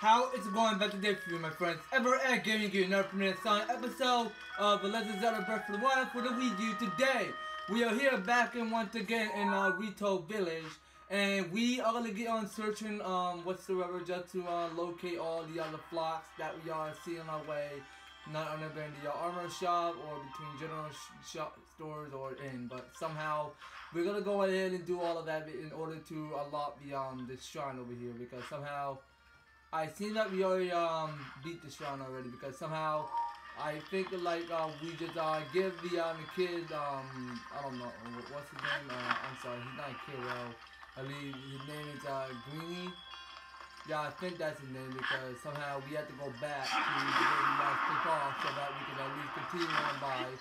How is it going back today for you, my friends? Ever at Gaming Gear, another premiere song episode of The Legend of Zelda Breath of the Wild for the Wii U today. We are here back in once again in our Rito Village, and we are gonna get on searching um whatsoever just to uh, locate all the other flocks that we are seeing our way, not in the uh, armor shop or between general sh shop stores or in, but somehow we're gonna go ahead and do all of that in order to unlock the um shrine over here because somehow. I seen that we already um beat the shrine already because somehow I think like uh, we just uh give the um the kid um I don't know what's his name? Uh, I'm sorry he's not a kid well I believe his name is uh Greeny. Yeah I think that's his name because somehow we have to go back to we last took off so that we can at least continue on by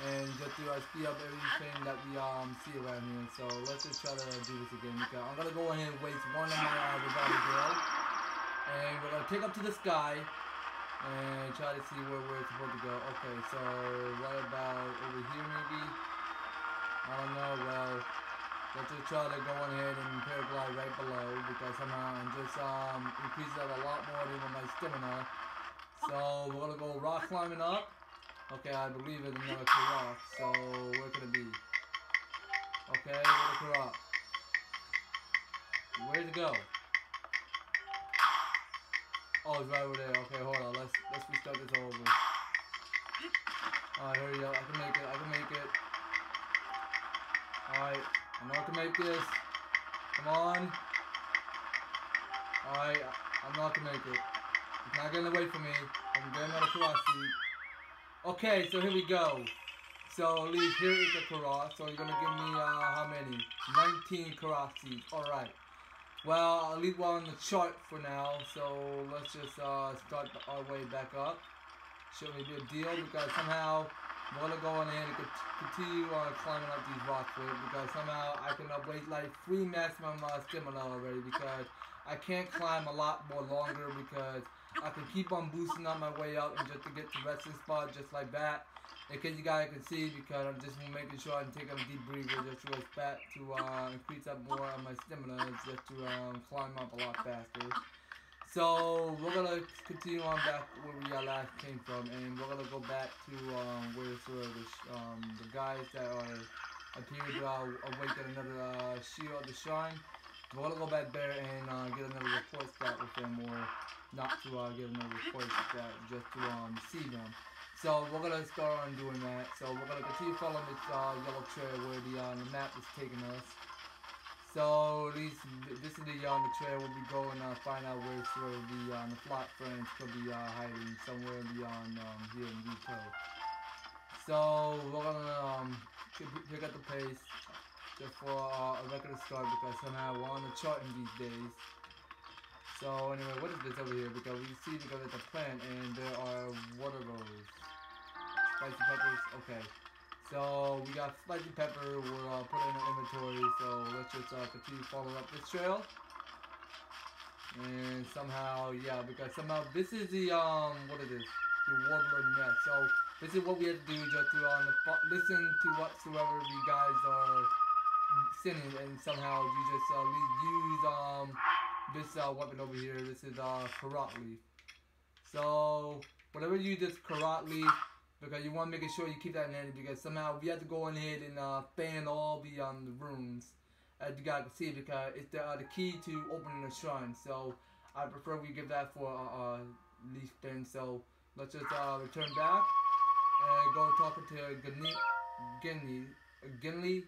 and just to uh, speed up everything that we um see around here. So let's just try to do this again because I'm gonna go ahead and waste one of my uh, revolver and we're gonna take up to the sky and try to see where we're supposed to go. Okay, so right about over here maybe? I don't know, well, let's just try to go ahead and paraglide right below because somehow I'm just um increases that a lot more than my stamina. So we're gonna go rock climbing up. Okay, I believe it's another rock, so where could it be? Okay, the rock? Where'd it go? Oh, it's right over there. Okay, hold on. Let's let's restart this over. Alright, here we go. I can make it. I can make it. Alright, I know I can make this. Come on. Alright, I'm not gonna make it. It's not getting away from me. I'm getting out of. Okay, so here we go. So, Lee, here is the Karat. So, you're gonna give me, uh, how many? 19 Korok seeds. Alright. Well, I'll leave one on the chart for now, so let's just uh, start our way back up. Shouldn't be a deal because somehow I'm gonna go in and continue on climbing up these rocks with because somehow I can wait like three maximum uh, stamina already because I can't climb a lot more longer because I can keep on boosting on my way up and just to get to resting spot just like that. In case you guys can see, because I'm just making sure I'm taking a deep breather just to back to uh, increase up more of my stamina, just to um, climb up a lot faster. So we're gonna continue on back where we last came from, and we're gonna go back to um, where sort of the, um, the guys that are appear to uh, awaken another uh, shield of the shrine. We're gonna go back there and uh, get another report stat with them, or not to uh, get another report stat, just to um, see them. So we're gonna start on doing that. So we're gonna continue following this uh, yellow trail where the, uh, the map is taking us. So least this is the uh, the trail we'll be going to uh, find out where sort of the uh, the flock friends could be uh, hiding somewhere beyond um, here in Rito. So we're gonna um, pick up the pace just for uh, a record start because somehow we're on the chart in these days. So anyway, what is this over here? Because we see because it's a plant and there are water are? Spicy peppers? Okay. So we got spicy pepper, we'll uh, put in the inventory, so let's just uh, continue following up this trail. And somehow, yeah, because somehow this is the, um, what is this? The warbler nest. So this is what we have to do just to um, listen to whatsoever you guys are sending and somehow you just uh, use um, this uh, weapon over here. This is uh, Korok Leaf. So whatever you just Korok Leaf, because you want to make sure you keep that in handy because somehow we have to go in here and uh, fan all the um the rooms as you guys can see because it's the uh, the key to opening the shrine. So I prefer we give that for uh, uh leaf then. So let's just uh, return back and go talking to Ginny, Ginny, Ginley.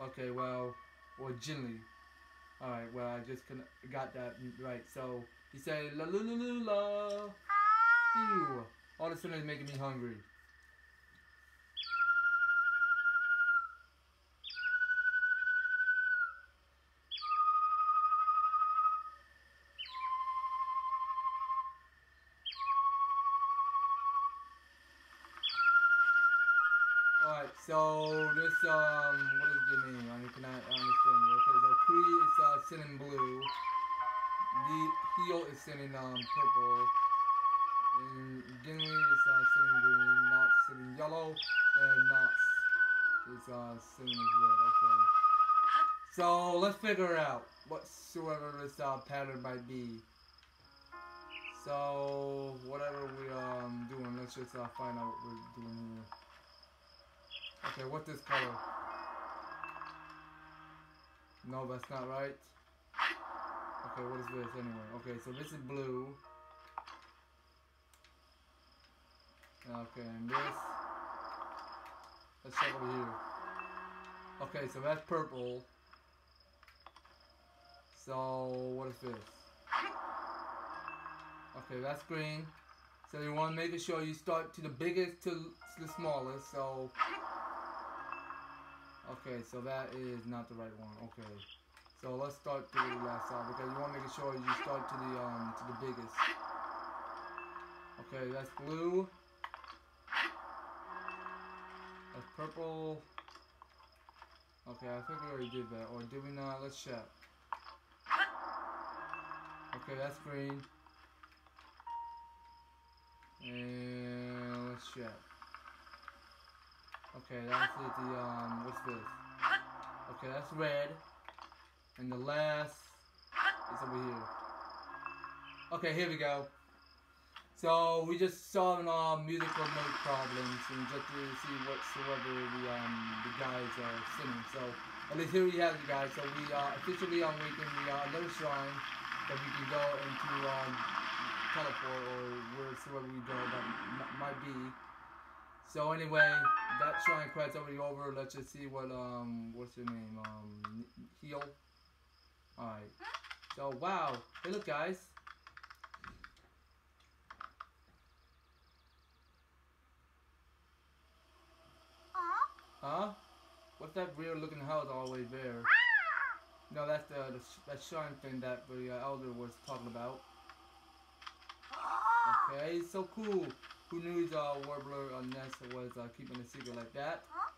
Okay, well, or Ginley. Alright, well, I just got that right. So, you say la la la la la. Ew. All of a sudden it's making me hungry. Alright, so this, um, what does it mean? I cannot understand. Okay, so Kree is uh, sending blue. The heel is sending um, purple. And Gimli is uh, sitting green, not sitting yellow, and not is uh, sitting red. Okay. So let's figure out whatsoever this uh, pattern might be. So whatever we um doing, let's just uh, find out what we're doing here. Okay, what's this color? No, that's not right. Okay, what is this anyway? Okay, so this is blue. Okay, and this. Let's check over here. Okay, so that's purple. So, what is this? Okay, that's green. So you want to make sure you start to the biggest to the smallest. So, okay, so that is not the right one. Okay, so let's start to the last side because you want to make sure you start to the um to the biggest. Okay, that's blue. That's purple. Okay, I think we already did that, or did we not? Let's check. Okay, that's green. And let's check. Okay, that's it. The um, what's this? Okay, that's red. And the last is over here. Okay, here we go. So we just solving all musical note problems and just to see whatsoever the um the guys are singing. So at least here we have you guys. So we are officially on awakened the uh, another shrine that we can go into um teleport or wheresoever we go that might be. So anyway, that shrine quest's already over. Let's just see what um what's your name um heal. All right. So wow, hey look guys. Huh? What's that weird looking house all the way there? No, that's the, the that shrine thing that the uh, elder was talking about. Okay, so cool. Who knew the warbler uh, nest was uh, keeping a secret like that? Huh?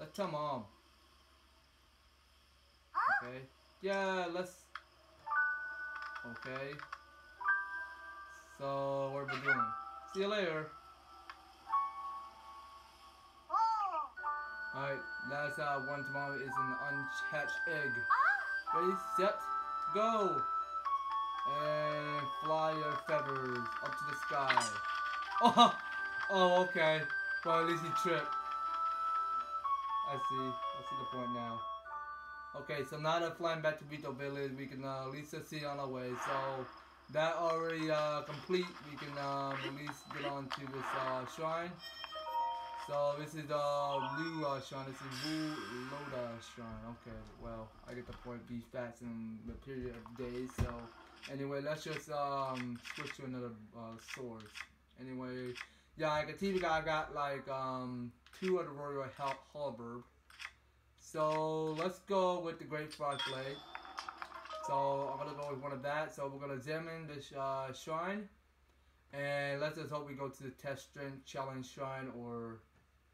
Let's tell mom. Okay. Yeah, let's. Okay. So what are we doing? See you later. Alright, last uh, one tomorrow is an unhatched egg. Ready, set, go! And fly your feathers up to the sky. Oh, oh, okay. Well, at least he tripped. I see. I see the point now. Okay, so now that flying back to Rito Village, we can uh, at least see on our way. So that already uh, complete. We can um, at least get on to this uh, shrine. So this is uh Lu uh, shrine. This is Voo Lota shrine. Okay, well I get the point. Be fast in the period of days. So anyway, let's just um switch to another uh, source. Anyway, yeah, I can see we got, like um two of the royal hal- halberd. So let's go with the great frog blade. So I'm gonna go with one of that. So we're gonna examine this uh, shrine. And let's just hope we go to the test strength challenge shrine or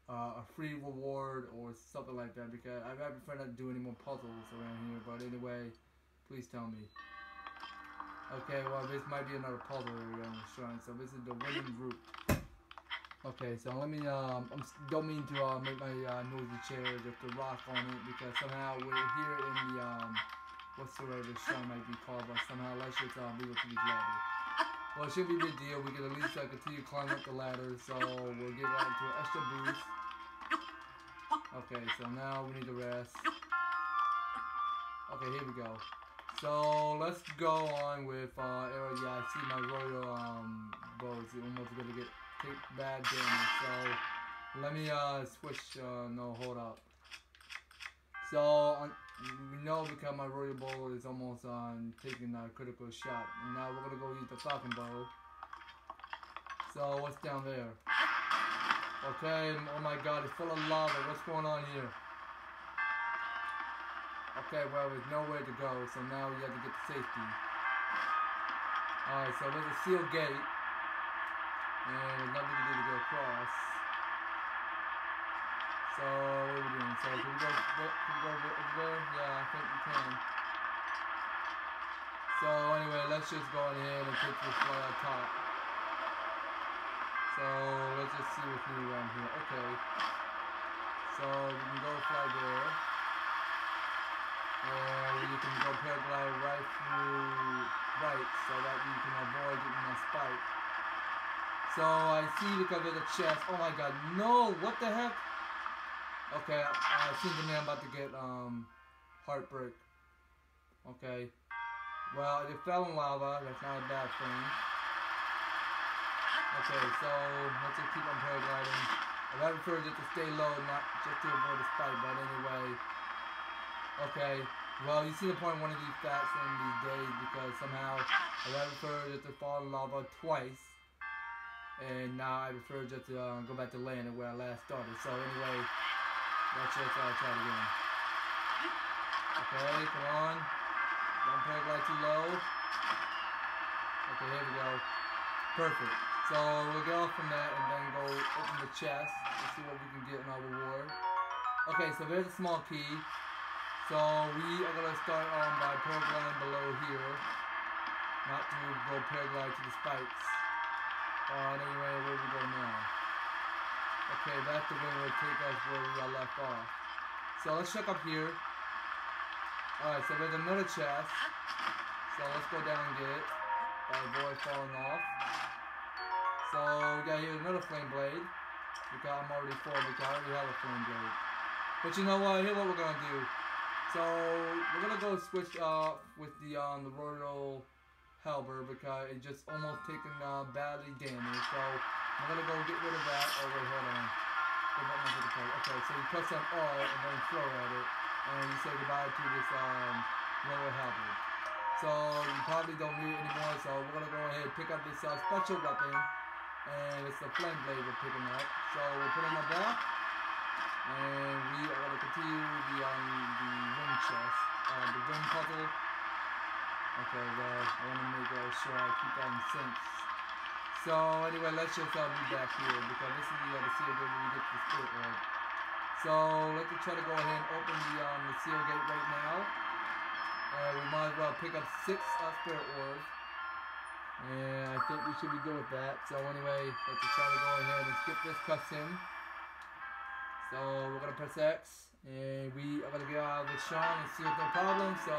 uh, a free reward or something like that because never tried not to do any more puzzles around here. But anyway, please tell me. Okay, well this might be another puzzle the shrine. So this is the winning route. Okay, so let me um I don't mean to uh, make my uh, noisy chair just to rock on it because somehow we're here in the um whatsoever the right shrine might be called, but somehow let's just uh, move up to ladder. Well, it shouldn't be a big deal. We can at least uh, continue climbing up the ladder, so we'll get right into an extra boost. Okay, so now we need to rest. Okay, here we go. So let's go on with uh, arrow. Yeah, I see my royal um bow is almost gonna get take bad damage. So let me uh switch. Uh, no, hold up. So um, we know because my royal bow is almost on taking a critical shot. And now we're gonna go use the falcon bow. So what's down there? Okay, oh my god, it's full of lava. What's going on here? Okay, well, there's nowhere to go, so now we have to get to safety. Alright, so there's a sealed gate. And there's nothing to do to go across. So, what are we doing? So, can we go, can we go over there? Yeah, I think we can. So, anyway, let's just go ahead and take this fly on top. So, let's just see what's new around here. Okay. So, we can go fly there. And you can go paraglide right through, right, so that you can avoid getting a spike. So I see because there's a chest. Oh my god, no! What the heck? Okay, I, I see the man about to get um heartbreak. Okay. Well, it fell in lava. That's not a bad thing. Okay, so let's just keep on paragliding. I prefer just to stay low, not just to avoid the spike, but anyway. Okay, well, you see the point of one of these facts in these days because somehow I prefer just to fall in lava twice. And now I prefer just to uh, go back to land where I last started. So anyway, let's just uh, try again. Okay, come on. Don't paraglide too low. Okay, here we go. Perfect. So we'll go from that and then go open the chest and see what we can get in our reward. Okay, so there's a small key. So we are gonna start on by paragliding below here. Not to go paraglide to the spikes. Uh, anyway, where we go now? Okay, that's the way will take us where we got left off. So let's check up here. Alright, so there's another chest. So let's go down and get it. Avoid falling off. So we got here another flame blade. Because I'm already full because I already have a flame blade. But you know what? Here's what we're gonna do. So we're gonna go switch uh with the um the royal halberd because it just almost taken uh badly damaged. So I'm gonna go get rid of that. Oh wait, hold on. Okay, so you press on R and then throw at it, and you say goodbye to this um royal halberd. So you probably don't need it anymore. So we're gonna go ahead and pick up this uh, special weapon and it's the flame blade we're picking up. So we'll put in the back, and we are going to continue the um, the ring chest, uh, the ring puzzle. Okay, well, I want to make uh, sure I keep that in sync. So anyway, let's just uh, be back here because this is the uh, the seal gate we get to the spirit orb. So let's just try to go ahead and open the um the seal gate right now. Uh, we might as well pick up six uh, spirit orbs. And I think we should be good with that. So anyway, let's just try to go ahead and skip this cutscene. So we're gonna press X and we are gonna get out the shrine and see if no problem. So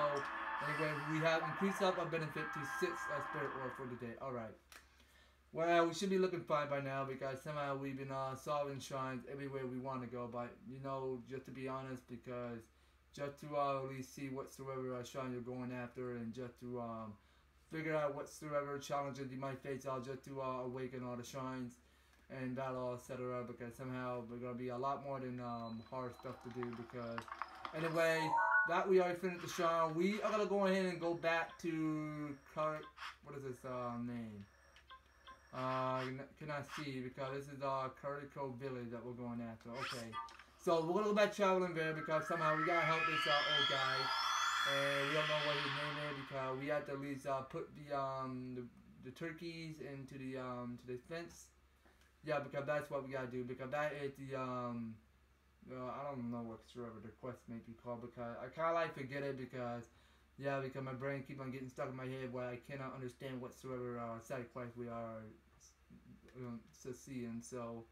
anyway, we have increased up our benefit to six uh, spirit ore for today. Alright. Well, we should be looking fine by now because somehow we've been uh, solving shrines everywhere we want to go. But you know, just to be honest, because just to uh, at least see whatsoever uh, shrine you're going after and just to um, figure out whatsoever challenges you might face I'll just to uh, awaken all the shrines and all etc because somehow we're gonna be a lot more than um, hard stuff to do because anyway that we already finished the show. we are gonna go ahead and go back to Car what is this uh, name? Uh, cannot see? Because this is uh Curico village that we're going after. Okay. So we're gonna go back traveling there because somehow we gotta help this uh, old guy. And we don't know what his name is because we have to at least uh, put the um the, the turkeys into the um to the fence. Yeah, because that's what we gotta do because that is the um. Uh, I don't know whatsoever the quest may be called because I kind of like forget it because yeah because my brain keep on getting stuck in my head where I cannot understand whatsoever uh, side quest we are um, seeing so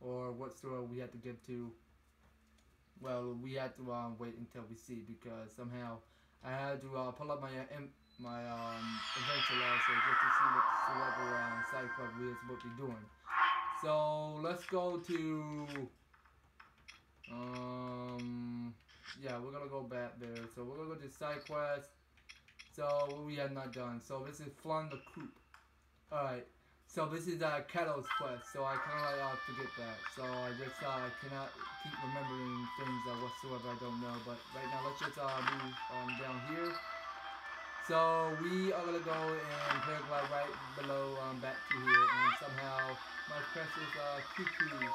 or whatsoever we have to get to well, we had to um, wait until we see because somehow I had to uh, pull up my uh, my um, adventure last year just to see what whatever um, side quest we are supposed to be doing. So let's go to um yeah we're gonna go back there. So we're gonna go to side quest. So we have not done. So this is Flung the Coop. Alright. So this is uh, Kettle's quest, so I kind of like uh, forget that. So I just uh, cannot keep remembering things uh, whatsoever I don't know. But right now, let's just uh, move um, down here. So we are gonna go and paraglide right below um, back to here, and somehow my precious uh, cuccos.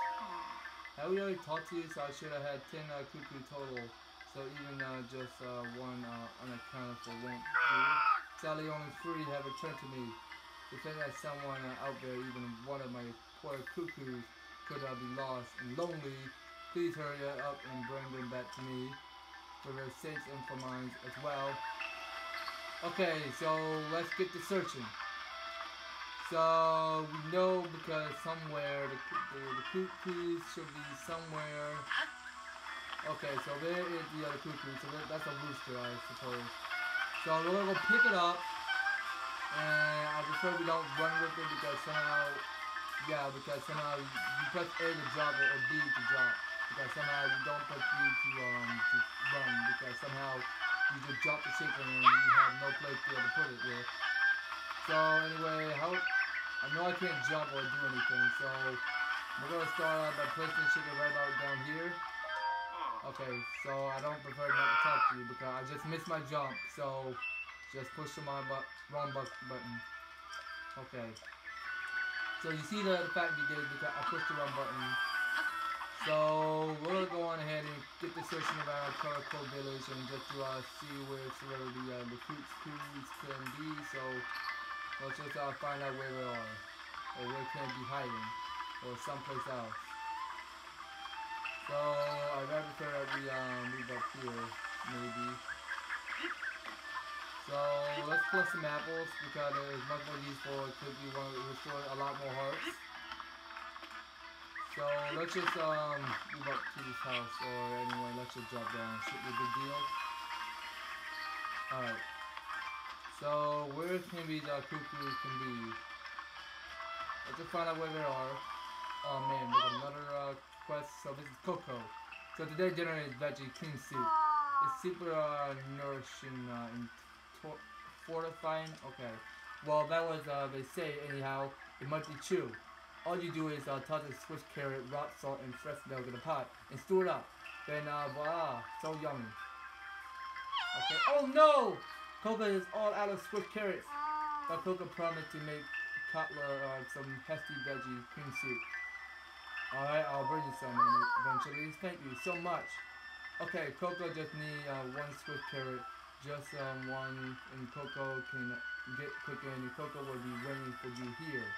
Have we already talked to you? So I should have had 10 uh, cucco total. So even uh, just uh, one uh, unaccounted for won't do. Sadly, only three have returned to me. If there's someone out there, even one of my poor cuccos could uh, be lost and lonely, please hurry up and bring them back to me for their sakes and for mine as well. Okay, so let's get to searching. So we know because somewhere the, the, cuccos should be somewhere. Okay, so there is the other cucco. So that, that's a rooster, I suppose. So we're gonna go pick it up. And I prefer we don't run with it because somehow, yeah, because somehow you, you press A to drop it or B to drop. Because somehow you don't press B to um to run because somehow you just drop the chicken and you have no place to put it with. So anyway, how I know I can't jump or do anything, so we're gonna start out by placing the chicken right out down here. Okay, so I don't prefer not to talk to you because I just missed my jump, so just push the wrong bu button. Okay. So you see the, fact you did because I pushed the wrong button. So we're gonna go on ahead and get the searching around Color Code Village and just to uh, see where where the uh, crews can be. So let's just uh, find out where they are or where can be hiding or someplace else. So I'd rather say that we um, move up here, maybe. So let's plus some apples because it is much more useful. It could be one to restore a lot more hearts. So let's just um move up to this house or anyway, let's just drop down. Should be a good deal. Alright. So where can be the cuccos can be? Let's just find out where they are. Oh man, got another uh, quest. So this is Koko. So today dinner is veggie cream soup. It's super uh, nourishing uh, and fortifying. Okay. Well, that was uh, they say anyhow. It must be true. All you do is uh, toss a Swift carrot, rock salt, and fresh milk in a pot and stir it up. Then uh, voila, so yummy. Okay. Oh no! Koko is all out of Swift carrots. But Koko promised to make Kotler uh, some hasty veggie cream soup. Alright, I'll bring you some eventually. Thank you so much. Okay, Koko just need uh, one Swift carrot. Just um, one, and Koko can get cooking, and Koko will be waiting for you here.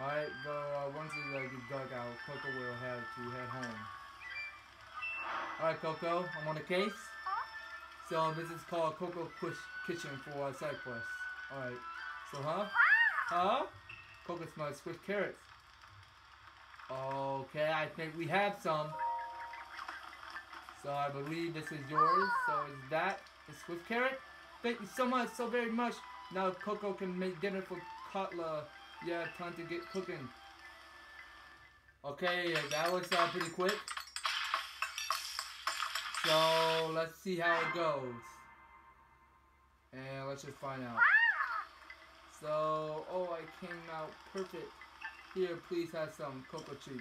Alright, but uh, once you uh, get dug out, Koko will have to head home. Alright, Koko, I'm on the case. So this is called Koko Push Kitchen for uh, side quest. Alright, so huh? Huh? Koko smells Swift carrots. Okay, I think we have some. So I believe this is yours. So is that a Swift carrot? Thank you so much, so very much. Now Koko can make dinner for Kotla. Yeah, time to get cooking. Okay, that was uh, pretty quick. So let's see how it goes. And let's just find out. So, oh, I came out perfect. Here, please have some cocoa treat.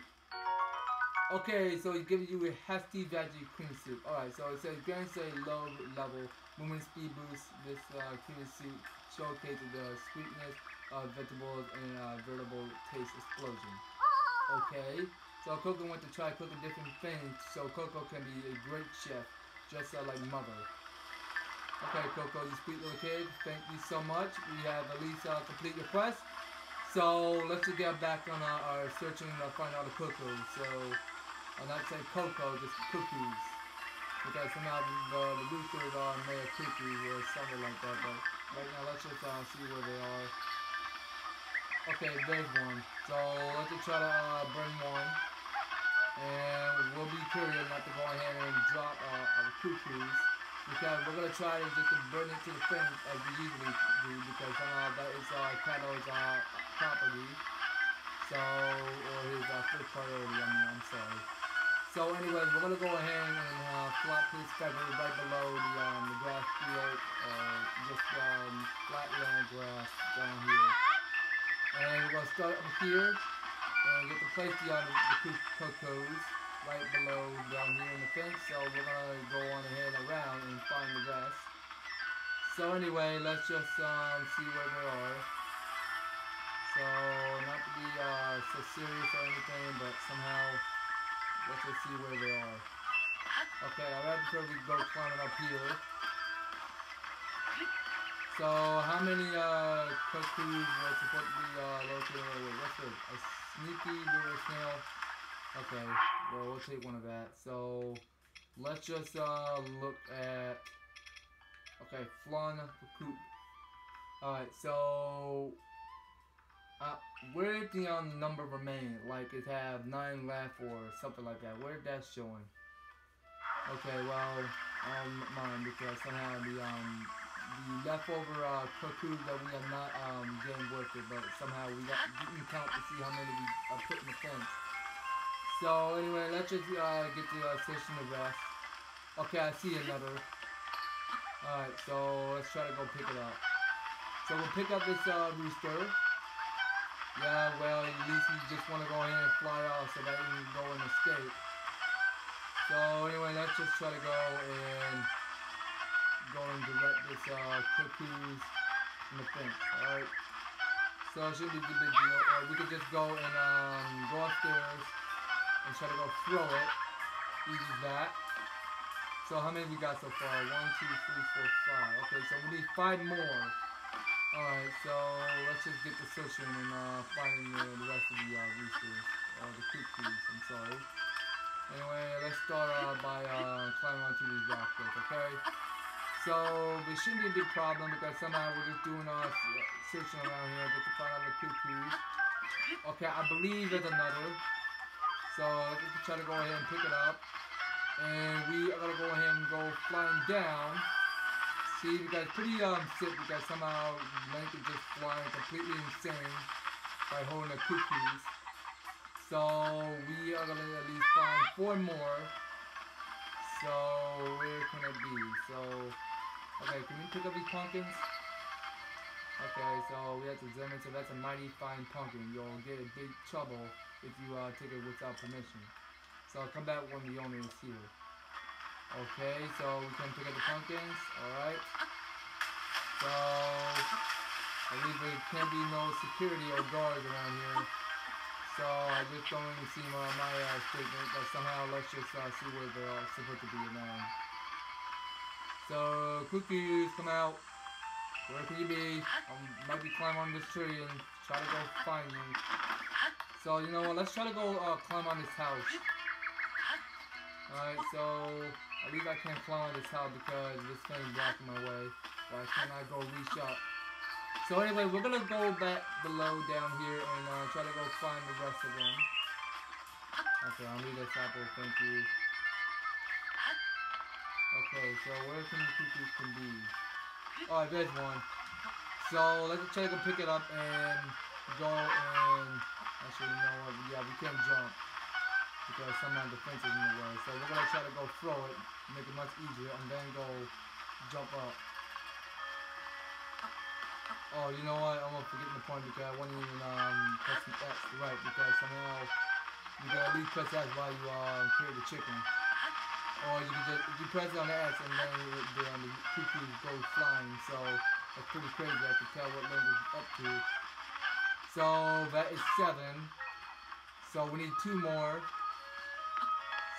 Okay, so he's giving you a hasty veggie cream soup. Alright, so it says say low level movement speed boost. This uh, cream soup showcases the sweetness of vegetables and uh, veritable taste explosion. Okay, so Koko went to try cooking different things, so Koko can be a great chef, just uh, like mother. Okay, Koko, you sweet little kid, thank you so much. We have at least uh, complete your quest. So let's get back on our, our searching to find out the cuckoos. So I'm not saying Coco, just cookies. Because somehow the, the roosters are made of cookies or something like that. But right now, let's just uh, see where they are. Okay, there's one. So let's just try to uh, bring one. And we'll be curious not to go ahead and drop uh, our cuccos. Because we're going to try to just burn it to the fence as we usually do. Because somehow that is uh, Cado's uh, property. So, or his uh, first priority, I mean, I'm sorry. So anyways, we're gonna go ahead and uh, flop his feather right below the um, the grass field, uh, just um, flatly on the grass down here. And we're gonna start up here and get to place the, um, the cocos right below down here in the fence. So we're gonna go on ahead around and find the rest. So anyway, let's just um, see where we are. So not to be uh, so serious or anything, but somehow let's just see where they are. Okay, I'm ready before we go climbing up here. So how many uh, cuccos were supposed to be uh, located? Wait, what's it? A sneaky little snail. Okay, well we'll take one of that. So let's just uh, look at. Okay, the coop. Alright, so uh, where the um, number remain? Like it have nine left or something like that. Where that's showing? Okay, well, um, mine because somehow the um the leftover uh, cuccos that we are not um, getting worth it, but somehow we got didn't count to see how many we uh, put in the fence. So anyway, let's just uh, get the uh, station to rest. Okay, I see another. Alright, so let's try to go pick it up. So we'll pick up this uh, rooster. Yeah, well, at least you just want to go ahead and fly off so that you can go and escape. So anyway, let's just try to go and go and direct this uh, cookies in the fence, alright? So it shouldn't be a big deal. Or we could just go and um, go upstairs and try to go throw it. Easy as that. So how many we got so far? One, two, three, four, five. Okay, so we need five more. Alright, so let's just get the searching and uh, finding the, rest of the uh, roosters. Uh, the cuccos, I'm sorry. Anyway, let's start uh, by uh, climbing onto these rocks, okay? So, it shouldn't be a big problem because somehow we're just doing our searching around here just to find out the cuccos. Okay, I believe there's another. So, let's try to go ahead and pick it up. And we are going to go ahead and go flying down. See, you guys pretty um sick because somehow Link is just flying completely insane by holding the cookies. So we are gonna at least find four more. So where can it be? So okay, can we pick up these pumpkins? Okay, so we have to examine. So that's a mighty fine pumpkin. You'll get in big trouble if you uh, take it without permission. So I'll come back when the owner is here. Okay, so we can pick up the pumpkins, alright. So, I believe there can be no security or guards around here. So, I just don't even see my, my uh, statement, but somehow let's just uh, see where they're supposed to be now. So, cookies, come out. Where can you be? I might be climbing on this tree and try to go find you. So, you know what, let's try to go uh, climb on this house. Alright, so at least I can't climb this house because this thing blocking my way. But I cannot go reach up. So anyway, we're gonna go back below down here and uh, try to go find the rest of them. Okay, I'll need this apple, thank you. Okay, so where can the cuccos can be? Oh, there's one. So let's try to go pick it up and go and actually you know what? Yeah, we can't jump because fence is in the way. So we're gonna try to go throw it, make it much easier, and then go jump up. Oh, you know what? I'm forgetting the point because I wasn't even um, pressing X right because somehow you can at least press X while you um, create the chicken. Or you can just you press it on the X and then the, the, um, the cuccos go flying. So that's pretty crazy. I can tell what Link is up to. So that is seven. So we need two more.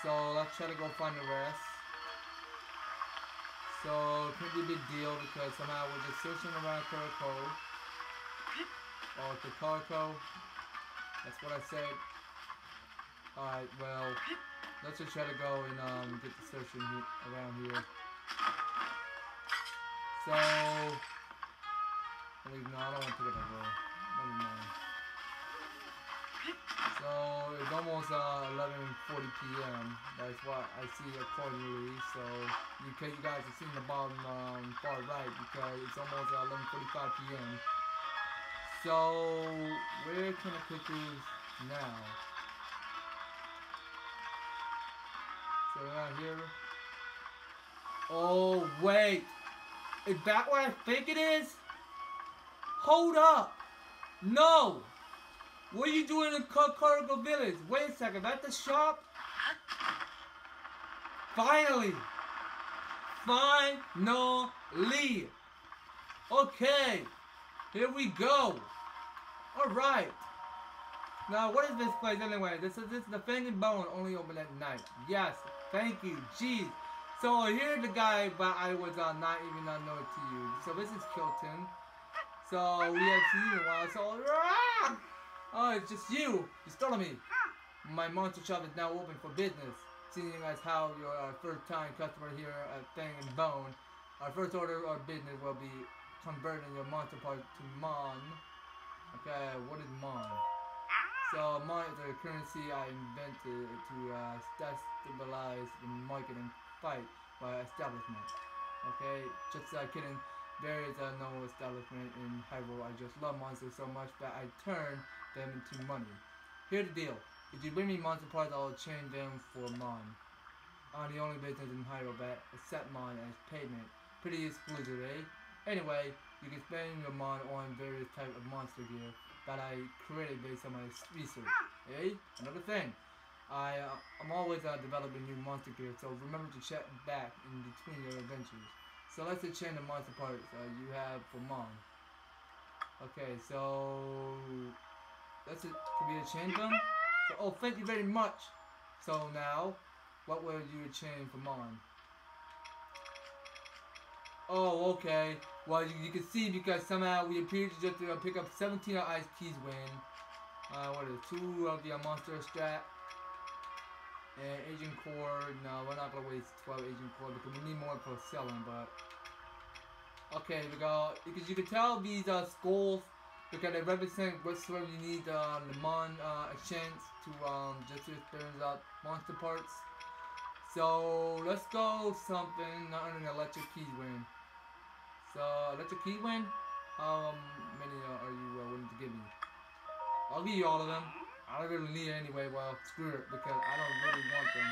So let's try to go find the rest. So it could be a big deal because somehow we're just searching around Kuroko. Or Kakarko. That's what I said. Alright, well, let's just try to go and um, get the searching he around here. So, I no, I don't want to pick up a roll. Never mind. So it's almost uh, 11:40 p.m. That's what I see accordingly. So you, can, you guys have seen the bottom um, far right because it's almost uh, 11:45 p.m. So where can I click these now? So they're not here. Oh wait, is that what I think it is? Hold up! No! What are you doing in Kakariko Village? Wait a second, at the shop? Finally! Finally! Okay, here we go. Alright. Now, what is this place anyway? This is this is the Fang and Bone, only open at night. Yes, thank you. Jeez. So here's the guy, but I was uh, not even unknown to you. So this is Kilton. So we have seen you a while. So, ah! Oh, it's just you! You stole me! My monster shop is now open for business. Seeing as how you're our first time customer here at Fang and Bone, our first order of business will be converting your monster part to Mon. Okay, what is Mon? So Mon is a currency I invented to uh, stabilize the market and fight by establishment. Okay, just uh, kidding. there is uh, no establishment in Hyrule. I just love monsters so much that I turn them into money. Here's the deal. If you bring me monster parts, I'll change them for Mon. I'm the only business in Hyrule that accept Mon as payment. Pretty exclusive, eh? Anyway, you can spend your Mon on various types of monster gear that I created based on my research. Eh? Another thing. I, uh, I'm always uh, developing new monster gear, so remember to check back in between your adventures. So let's exchange the monster parts uh, you have for Mon. Okay, so let's can we exchange them? So, oh, thank you very much. So now, what will you exchange for Mon? Oh, okay. Well, you, you, can see because somehow we appear to just uh, pick up 17 of Ice Keese Wing. Uh, what is it? Two of the uh, Monster Strat. And Agent Core, no, we're not gonna waste 12 Agent Core because we need more for selling, but... Okay, we go. because you can tell these uh, skulls, because they represent what sort you need uh, the Mon uh, to um, just to experience out monster parts. So, let's go something, not an electric Keese wing. So, electric Keese wing? How many uh, are you uh, willing to give me? I'll give you all of them. I don't really need it anyway. Well, screw it because I don't really want them.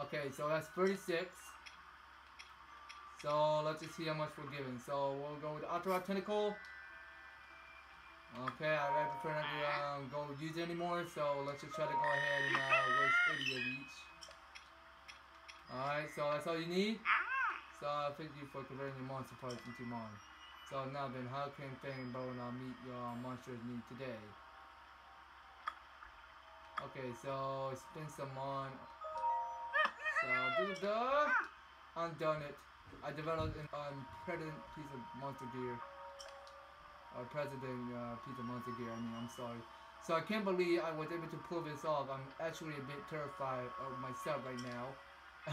Okay, so that's 36. So let's just see how much we're giving. So we'll go with Ultra Tentacle. Okay, I, I prefer not to um, go use it anymore. So let's just try to go ahead and uh, waste 80 of each. Alright, so that's all you need. So uh, thank you for converting your monster parts into mine. So now then, how can Fang and Bone uh, meet your monster's need today? Okay, so spin some on. So do the I'm done it. I developed an unprecedented piece of monster gear. Or president uh, monster gear. I mean, I'm sorry. So I can't believe I was able to pull this off. I'm actually a bit terrified of myself right now.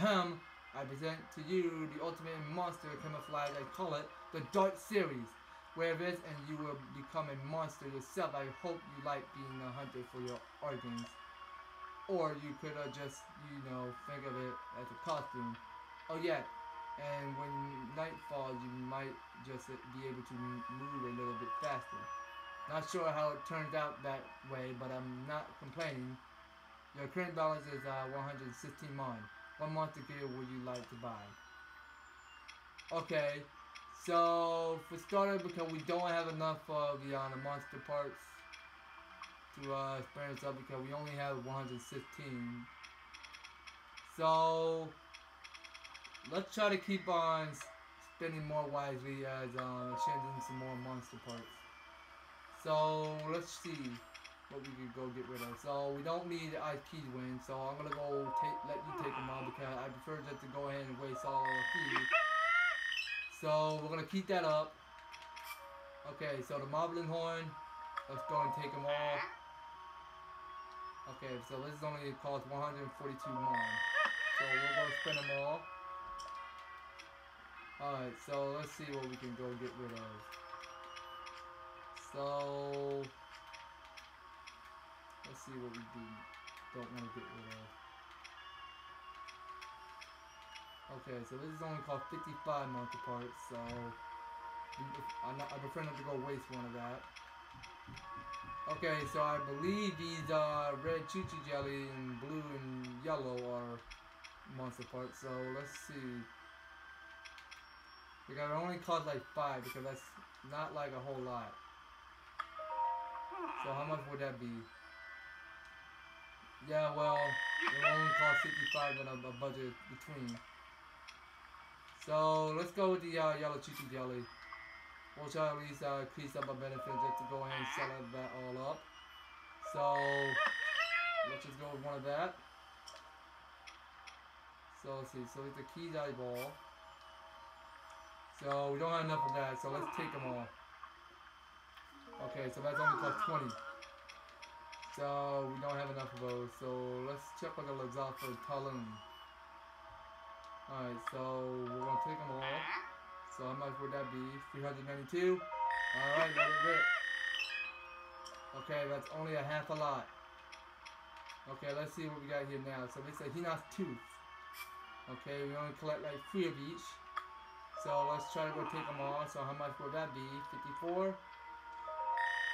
Um, I present to you the ultimate monster camouflage. I call it the Dark Series. Wear this and you will become a monster yourself. I hope you like being a hunter for your organs. Or you could uh, just, you know, think of it as a costume. Oh yeah, and when night falls, you might just be able to move a little bit faster. Not sure how it turns out that way, but I'm not complaining. Your current balance is uh, 116 mon. What monster gear would you like to buy? Okay, so for starter, because we don't have enough of the, uh, the monster parts to uh, experience up because we only have 116. So let's try to keep on spending more wisely as uh, changing some more monster parts. So let's see what we could go get rid of. So we don't need ice Keese wing. So I'm gonna go take let you take them all because I prefer just to go ahead and waste all the food. So we're gonna keep that up. Okay, so the Moblin Horn, let's go and take them all. Okay, so this is only cost 142 mon. So we're gonna spend them all. Alright, so let's see what we can go get rid of. So let's see what we do don't want to get rid of. Okay, so this is only called 55 monster parts, so I, I prefer not to go waste one of that. Okay, so I believe these uh, red Chuchu jelly and blue and yellow are monster parts. So let's see. Because it only cost like five because that's not like a whole lot. So how much would that be? Yeah, well, it only cost 55 on a, a budget between. So let's go with the uh, yellow Chuchu jelly. We'll try at least uh, increase up our benefit just to go ahead and sell that all up. So let's just go with one of that. So let's see. So it's a Keese eyeball. So we don't have enough of that. So let's take them all. Okay, so that's only cost 20. So we don't have enough of those. So let's check with the Lizalfos Talon. Alright, so we're gonna take them all. So how much would that be? 392? Alright, let it rip. Okay, that's only a half a lot. Okay, let's see what we got here now. So is a Hinox Tooth. Okay, we only collect like three of each. So let's try to go take them all. So how much would that be? 54?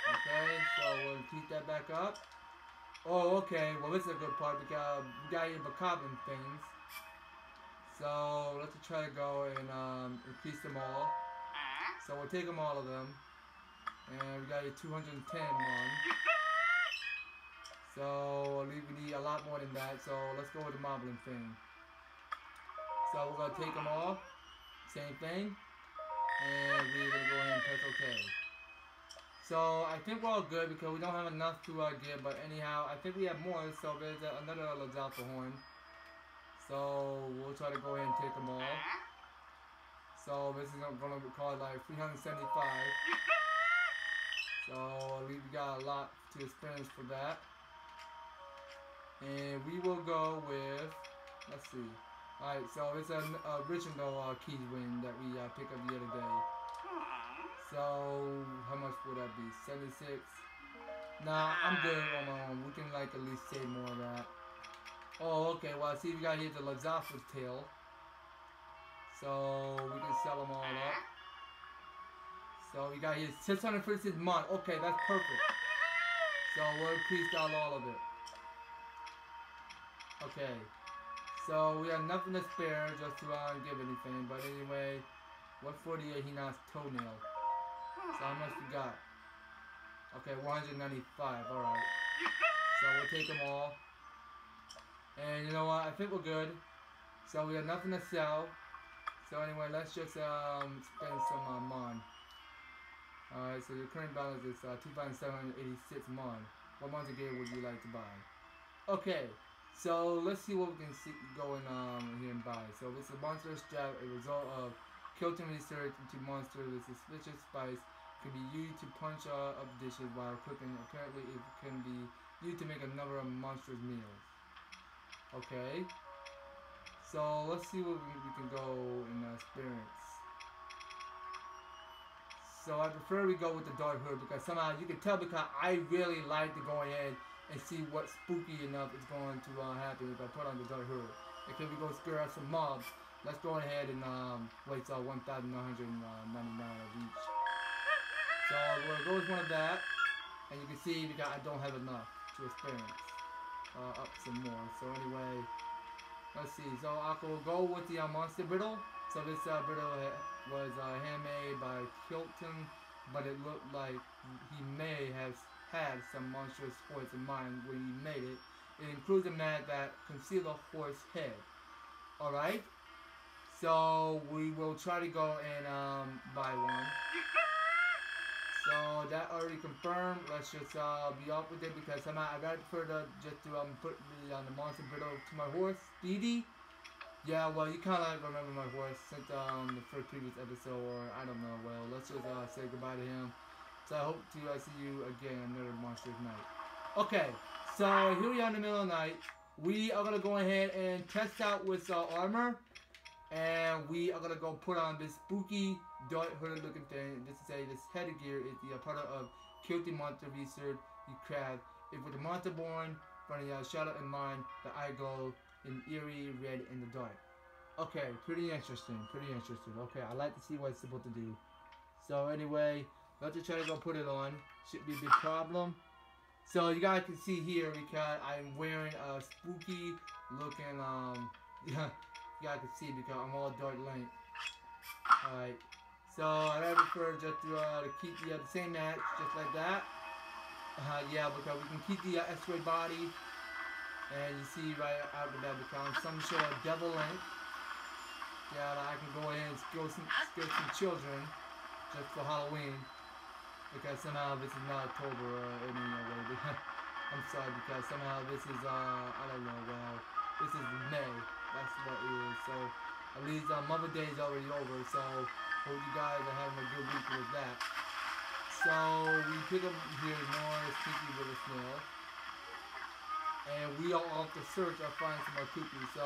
Okay, so we'll keep that back up. Oh, okay. Well, this is a good part because we got here Bokoblin things. So let's try to go and um, increase them all. So we'll take them all of them. And we got here 210 mon. So we need a lot more than that. So let's go with the Moblin thing. So we're gonna take them all. Same thing. And we're gonna go ahead and press OK. So I think we're all good because we don't have enough to uh, get, but anyhow, I think we have more, so there's uh, another Lizalfos horn. So we'll try to go ahead and take them all. So this is gonna be called like 375. So we got a lot to experience for that. And we will go with, let's see. Alright, so it's an original uh, Keese win that we uh, picked up the other day. So, how much would that be? 76? Nah, I'm good on my own. We can like at least save more of that. Oh, okay. Well, I see we got here the Lizalfos tail. So, we can sell them all up. So, we got here 656 month. Okay, that's perfect. So, we'll increase out all of it. Okay. So, we have nothing to spare just to uh, give anything. But anyway, 148 Hinox toenail. So how much we got? Okay, 195. Alright. So we'll take them all. And you know what? I think we're good. So we have nothing to sell. So anyway, let's just um, spend some uh, mon. Alright, so your current balance is uh, 2,786 mon. What monster gear would you like to buy? Okay, so let's see what we can see going um, here and buy. So this is a Monster Extract, a result of Kilton research into monster with suspicious spice can be used to punch up dishes while cooking. Apparently it can be used to make a number of monstrous meals. Okay. So let's see what we, we can go and experience. So I prefer we go with the dark hood because somehow you can tell because I really like to go ahead and see what spooky enough is going to uh, happen if I put on the dark hood. Because we go scare up some mobs. Let's go ahead and um, wait till 1,999 of each. So we'll go with one of that. And you can see because I don't have enough to experience uh, up some more. So anyway, let's see. So I will go with the uh, Monster Bridle. So this uh, bridle was uh, handmade by Kilton, but it looked like he may have had some monstrous horse in mind when he made it. It includes a man that conceals a horse head. Alright? So we will try to go and um, buy one. So that already confirmed. Let's just uh, be off with it because somehow I got further just to um, put the on uh, the monster bridle to my horse, Speedy. Yeah, well, you kind of remember my horse since um, the first previous episode, or I don't know. Well, let's just uh, say goodbye to him. So I hope to uh, see you again another monster night. Okay, so here we are in the middle of the night. We are gonna go ahead and test out with uh, armor, and we are gonna go put on this spooky dark hooded looking thing. This is a this headgear is the uh, product of Kilty Monster Research you craft. If with the monster born from the uh, shadow in mind, the eye glow in eerie red in the dark. Okay, pretty interesting, pretty interesting. Okay, I like to see what it's supposed to do. So anyway, let's just try to go put it on. Should be a big problem. So you guys can see here because I'm wearing a spooky looking um yeah you guys can see because I'm all dark link. Alright. So I prefer just to, uh, to keep the, uh, the same match just like that. Uh, yeah, because we can keep the uh, X-ray body and you see right out of that becomes some sort of devil link. Yeah, I can go in and scare some, scare some children just for Halloween. Because somehow this is not October or any way. I'm sorry, because somehow this is, uh, I don't know, well, this is May. That's what it is. So, at least uh, Mother Day is already over. So, hope you guys are having a good week with that. So, we pick up here more Stinky with a snail and we are off the search of finding some more cuccos. So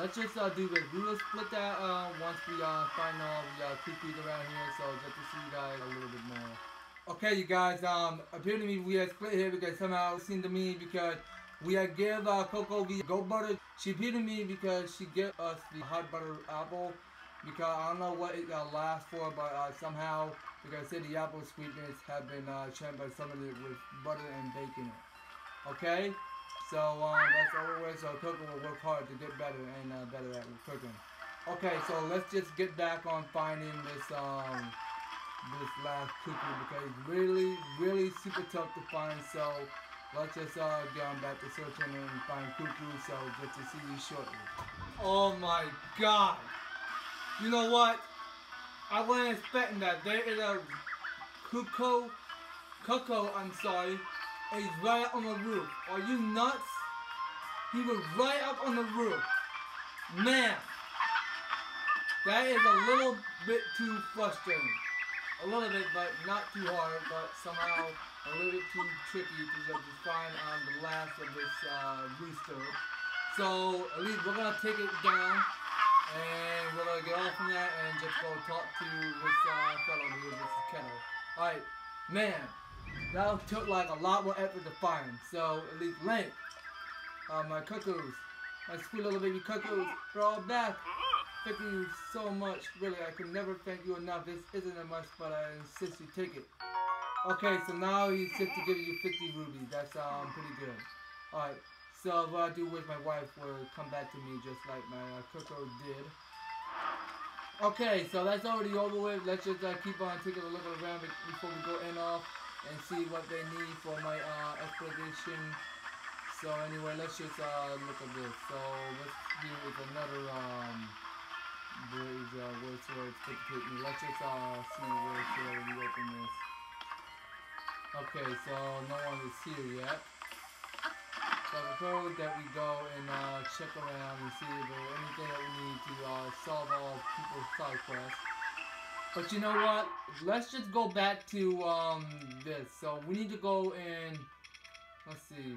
let's just uh, do this. We will split that uh, once we uh, find all the uh, cuccos around here. So just to see you guys a little bit more. Okay, you guys. Um, apparently we have split here because somehow it seemed to me because we had give uh, Koko the goat butter. She appeared to me because she gave us the hot butter apple. because I don't know what it uh, lasts for, but uh, somehow, because I said the apple sweetness have been uh, changed by some of it with butter and bacon. It. Okay? So um, that's always so Koko will work hard to get better and uh, better at cooking. Okay, so let's just get back on finding this um this last cucco because it's really really super tough to find. So let's just uh get on back to searching and find cucco. So just to see you shortly. Oh my God! You know what? I wasn't expecting that. There is a cucco. Coco, I'm sorry he's right on the roof. Are you nuts? He was right up on the roof. Man, that is a little bit too frustrating. A little bit, but not too hard, but somehow a little bit too tricky to just find on the last of this uh, rooster. So, at least we're to take it down, and we're to get off from that and just go talk to this uh, fellow here, this kettle. Alright, man, that took like a lot more effort to find. So at least Link, uh, my cuccos, my sweet little baby cuccos, they're all back. Thank you so much. Really, I can never thank you enough. This isn't a much, but I insist you take it. Okay, so now he said to give you 50 rubies. That's um pretty good. Alright, so what I do with my wife will come back to me just like my uh, cucco did. Okay, so that's already over with. Let's just uh, keep on taking a look around before we go in off and see what they need for my uh, expedition. So anyway, let's just uh, look at this. So let's do with another um, where is uh, where's where it's take me. Let's uh see where we open this. Okay, so no one is here yet. So I propose that we go and uh, check around and see if there's anything that we need to uh, solve all people's side quests. But you know what? Let's just go back to um this. So we need to go and Let's see.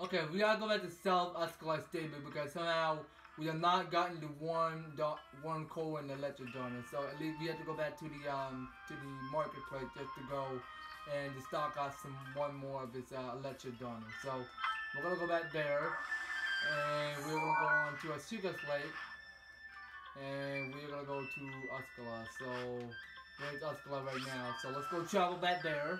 Okay, we gotta go back to South Akkala Stable because somehow we have not gotten the one dot one coal in the electric darner. So at least we have to go back to the um to the marketplace just to go and to stock out some one more of this uh, electric darner. So we're gonna go back there and we're gonna go on to a sugar slate and we're gonna go to Uskala. So we're in Uskala right now. So let's go travel back there.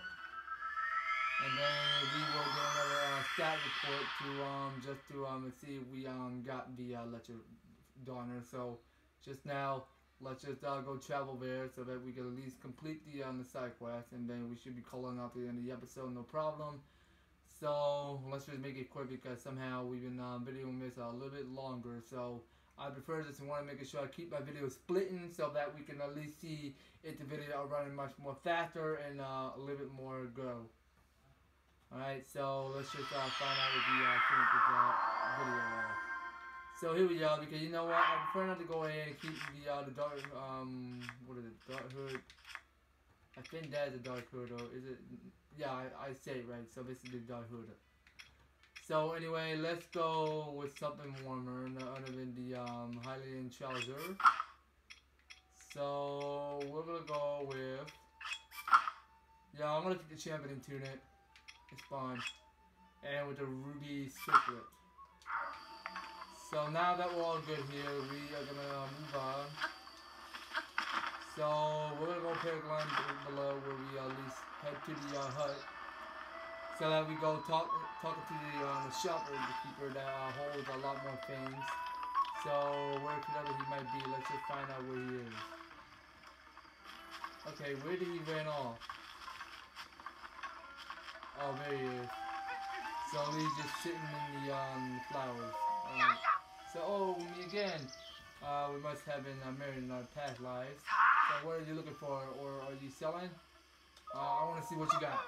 And then we will get another uh, stat report to um just to um see if we um got the uh, lecture darner. So just now let's just uh, go travel there so that we can at least complete the um the side quest and then we should be calling out the end of the episode no problem. So let's just make it quick because somehow we've been um, video this a little bit longer. So I prefer and want to make sure I keep my video splitting so that we can at least see if the video are running much more faster and uh, a little bit more go. Alright, so let's just uh, find out if we uh, finish this uh, video. So here we go, because you know what, I prefer not to go ahead and keep the, uh, the dark, um, what is it, dark hood. I think that is a dark hood, or is it, yeah, I, I say it right, so the dark hood. So anyway, let's go with something warmer other than the um, Hylian trouser. So we're gonna go with yeah, I'm gonna keep the champion tunic. It's fine, and with the ruby circlet. So now that we're all good here, we are gonna move on. So we're gonna go line below where we at least head to the uh, hut. So that we go talk talking to the, um, the keeper that uh, holds a lot more things. So where wherever he might be, let's just find out where he is. Okay, where did he run off? Oh, there he is. So he's just sitting in the um, flowers. Uh, so, oh, me again. Uh, we must have been uh, married in our past lives. So what are you looking for? Or are you selling? Uh, I want to see what you got.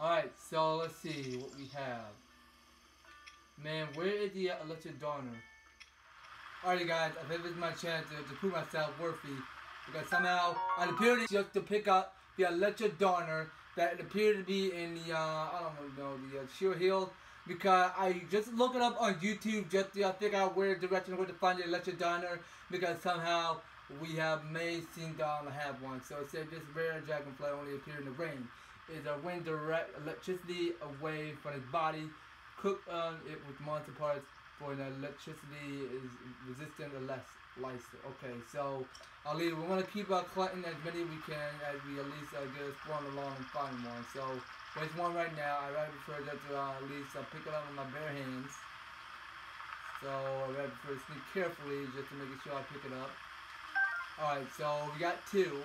Alright, so let's see what we have. Man, where is the electric darner? Alright guys, I think this is my chance to, to prove myself worthy. Because somehow I appeared just to pick up the electric darner that appeared to be in the, uh, I don't know, the uh, Sheer Hill. Because I just look it up on YouTube just to uh, figure out where direction where to find the electric darner. Because somehow we have may seen Dawn have one. So it said this rare dragonfly only appeared in the rain is a wind direct electricity away from his body. Cook um, it with monster parts for an electricity is resistant elixir. Okay, so I'll. We want to keep uh, collecting as many we can as we at least uh, get spawn along and find one. So there's one right now. I rather prefer that to uh, at least uh, pick it up with my bare hands. So I rather prefer to sneak carefully just to make sure I pick it up. Alright, so we got two.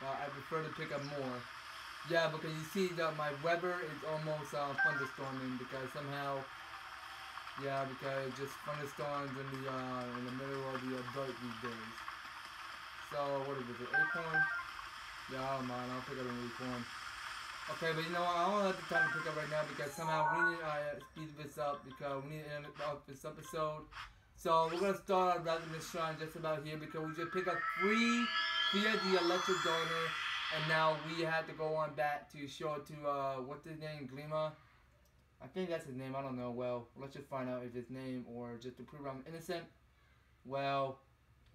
Uh, I prefer to pick up more. Yeah, because you see that my Weber is almost uh, thunderstorming because somehow yeah, because just thunderstorms in the uh, in the middle of the dirt these days. So what is it? Acorn? Yeah, I don't mind. I'll pick up an acorn. Okay, but you know what? I don't have the time to pick up right now because somehow we need to uh, speed this up because we need to end this episode. So we're gonna start wrapping this shrine just about here because we just picked up three via the electric darner, and now we have to go on back to show to uh, what's his name, Gleema. I think that's his name. I don't know. Well, let's just find out if his name or just to prove I'm innocent. Well,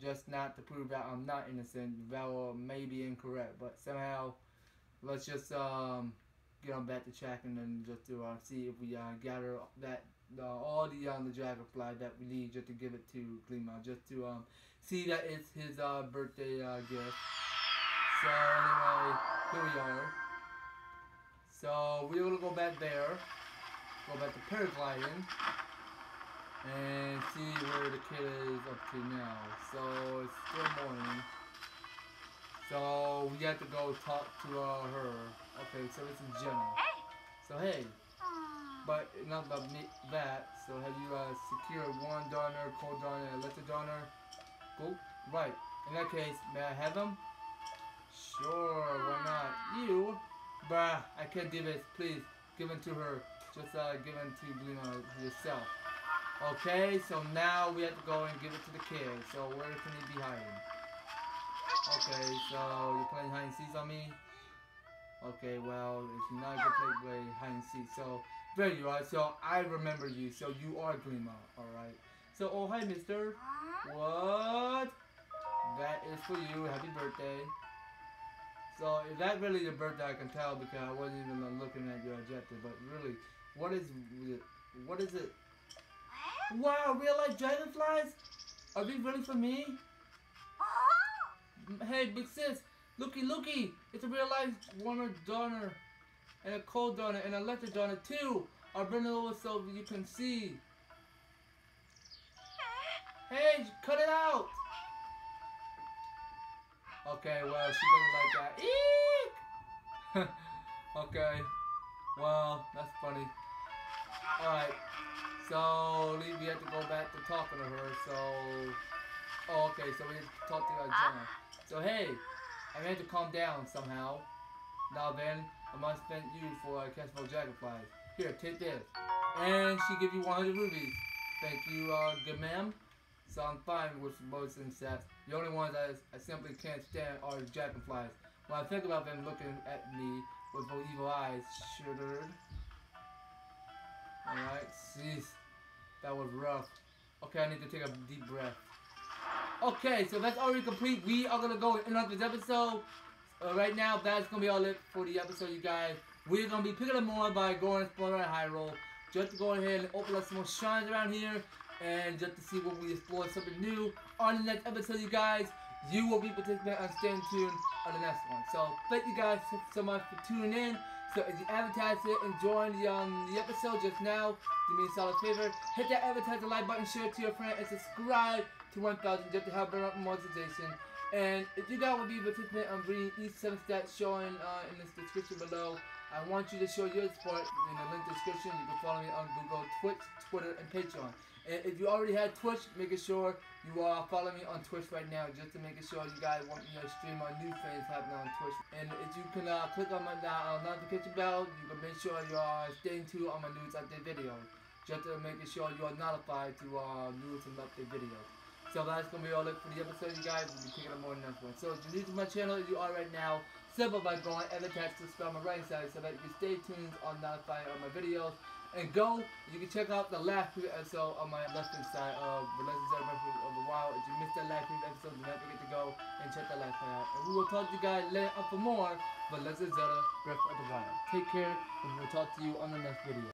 just not to prove that I'm not innocent. That may be incorrect, but somehow, let's just um, get on back to track and then just to uh, see if we uh, gather that uh, all the um, the dragonfly that we need just to give it to Gleema, just to um, see that it's his uh, birthday uh, gift. So anyway, here we are. So we're gonna go back there go back to paragliding and see where the kid is up to now. So it's still morning. So we have to go talk to uh, her. Okay, so it's a Jenna. So hey, but not about me, that. So have you uh, secured one darner, cold darner, electric darner? Cool. Right. In that case, may I have them? Sure, why not? You? Bruh, I can't do this. Please, give them to her just uh, given to Gleema yourself. Okay, so now we have to go and give it to the kid. So where can he be hiding? Okay, so you're playing hide and seek on me? Okay, well, if you're not gonna play, hide and seek, so there you are. So I remember you. So you are Gleema, alright. So, oh hi mister. What? That is for you. Happy birthday. So is that really your birthday? I can tell because I wasn't even looking at your objective, but really, what is what is it? Wow, real life dragonflies? Are these really for me? Uh-huh. Hey, big sis, looky, looky! It's a real life warmer darner, and a cold darner, and a electric darner too. I'll bring it over so you can see. Hey, cut it out! Okay, well, she doesn't like that. Eek! okay. Well, that's funny. Alright. So, we have to go back to talking to her, so... Oh, okay, so we have to uh, Jenna. So, hey, I need to calm down somehow. Now then, I must thank you for uh, catching more dragonflies. Here, take this. And she give you 100 rubies. Thank you, uh, good ma'am. So I'm fine with most insects. The only ones I, I simply can't stand are dragonflies. When I think about them looking at me with those evil eyes, shuddered. Alright, jeez. That was rough. Okay, I need to take a deep breath. Okay, so that's already complete. We are gonna go and in this episode. Uh, right now, that's gonna be all it for the episode, you guys. We're gonna be picking up more by going exploring Hyrule. Just to go ahead and open up some more shrines around here. And just to see what we explore something new on the next episode, you guys. You will be participating on Stay Tuned on the next one. So, thank you guys so much for tuning in. So if you advertise it the um the episode just now, do me a solid favor. Hit that advertiser like button, share it to your friend, and subscribe to 1000 just to help bring up monetization. And if you guys will be participating on bringing each 7 stats showing uh, in this description below, I want you to show your support in the link description. You can follow me on Google, Twitch, Twitter, and Patreon. And if you already had Twitch, make sure you are following me on Twitch right now, just to make sure you guys want me to stream my new things happening on Twitch. And if you can uh, click on my uh, notification bell, you can make sure you are staying tuned on my news update videos, just to make sure you are notified to uh, news and update videos. So that's gonna be all it for the episode, you guys. We'll be picking up more next one. So if you're new to my channel, you are right now, simple by going and attach to on my right side so that you can stay tuned on notified on my videos. And go, you can check out the last previous episode on my left hand side of Legend of the Wild. If you missed that last previous episode, do not forget to go and check that last one out. And we will talk to you guys later up for more for Legend of Zelda Breath of the Wild. Take care, and we'll talk to you on the next video.